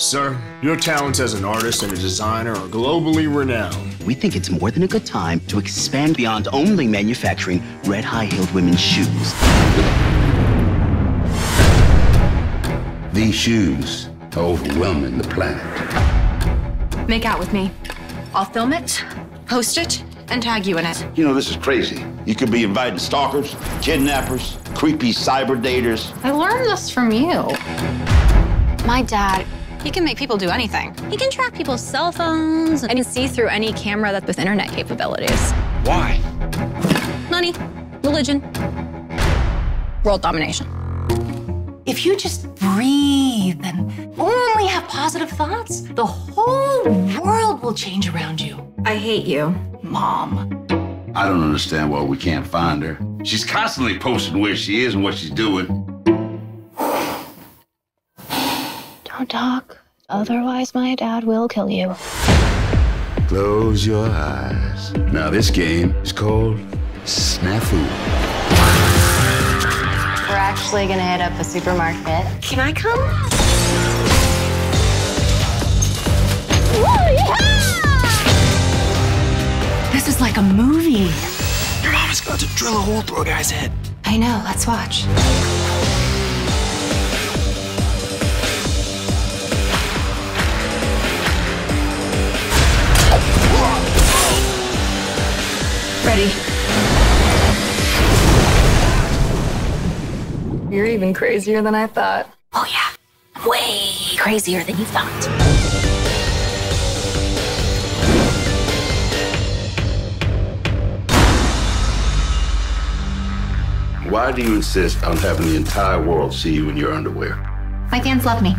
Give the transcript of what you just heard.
Sir, your talents as an artist and a designer are globally renowned. We think it's more than a good time to expand beyond only manufacturing red high-heeled women's shoes. These shoes are overwhelming the planet. Make out with me. I'll film it, post it, and tag you in it. You know, this is crazy. You could be inviting stalkers, kidnappers, creepy cyber daters. I learned this from you. My dad, he can make people do anything. He can track people's cell phones and see through any camera that's with internet capabilities. Why? Money, religion, world domination. If you just breathe and only have positive thoughts, the whole world will change around you. I hate you. Mom. I don't understand why we can't find her. She's constantly posting where she is and what she's doing. Don't talk. Otherwise, my dad will kill you. Close your eyes. Now, this game is called Snafu. We're actually gonna hit up a supermarket. Can I come? This is like a movie. Your mom is about to drill a hole through a guy's head. I know, let's watch. Ready. You're even crazier than I thought. Oh, yeah. Way crazier than you thought. Why do you insist on having the entire world see you in your underwear? My fans love me.